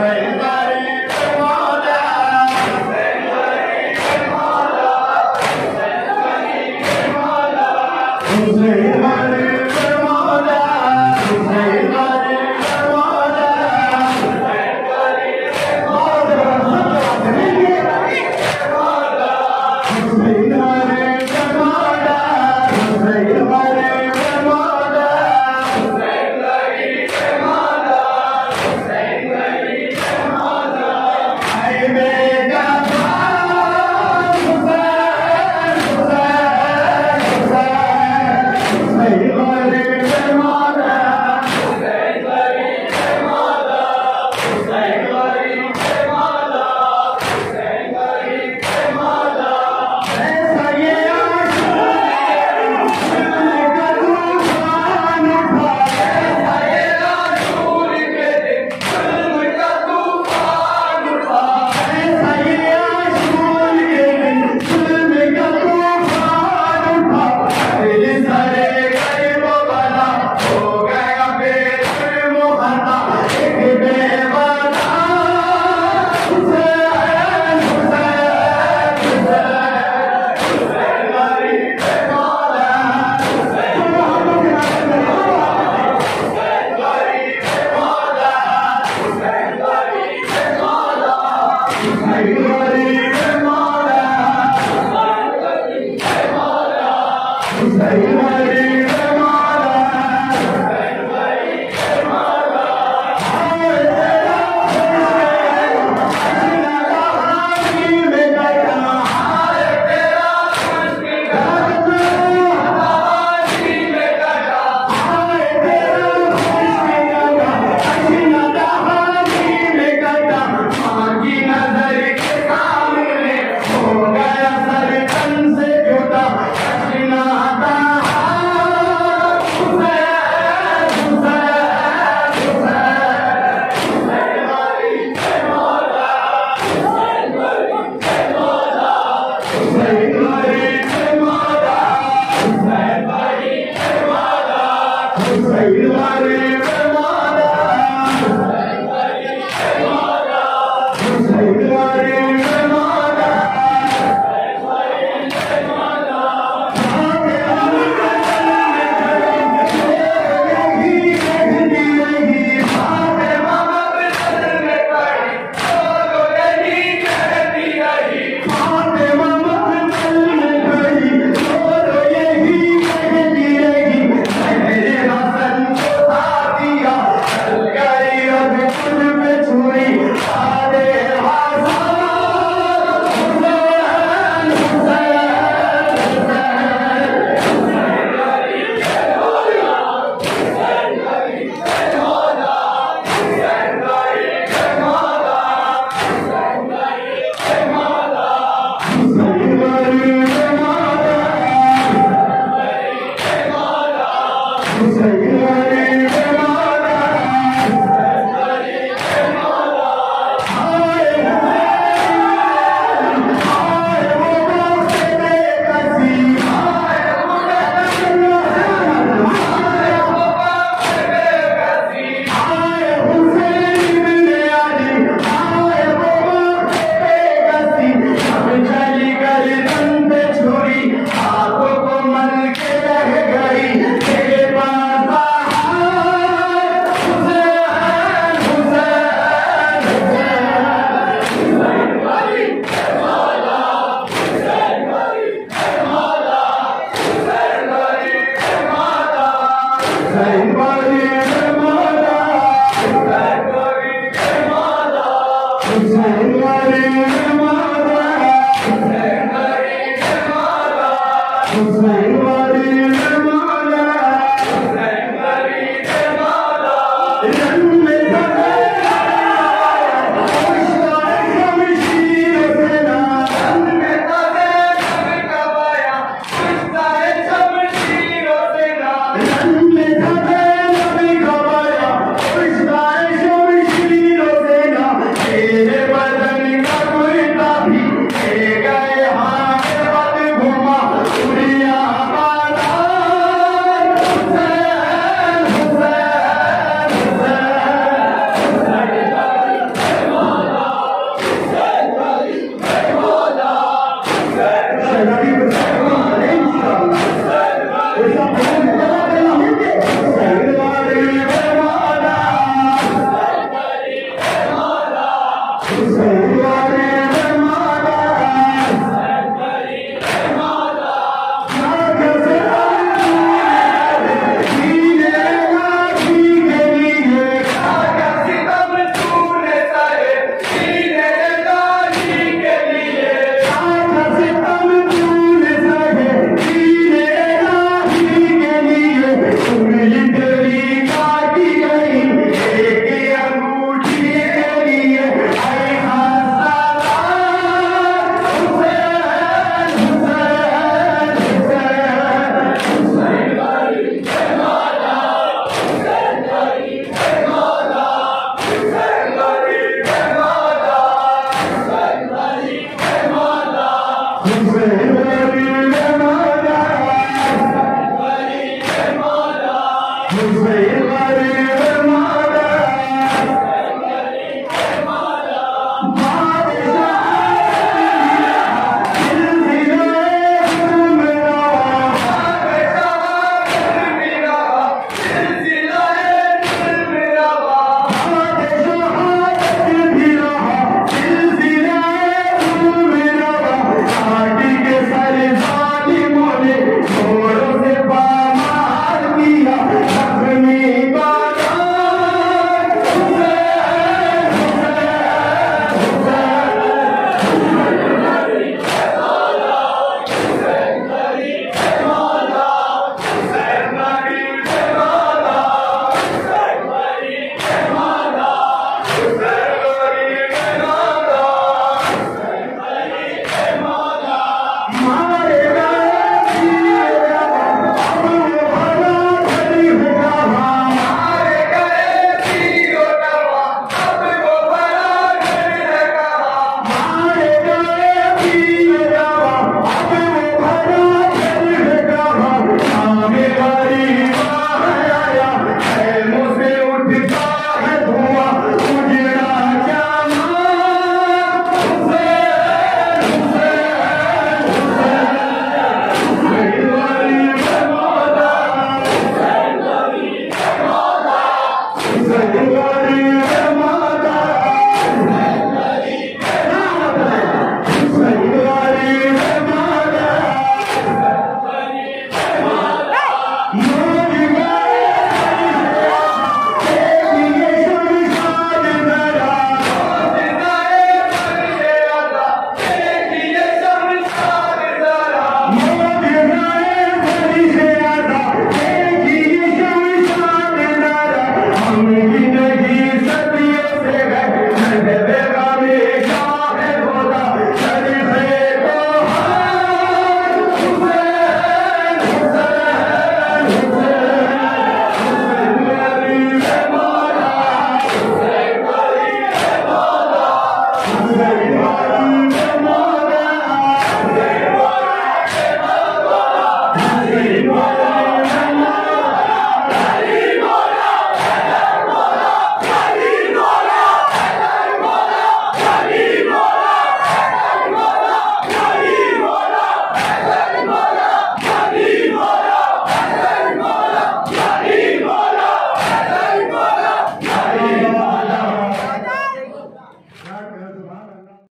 Amen. Amen. का Gracias.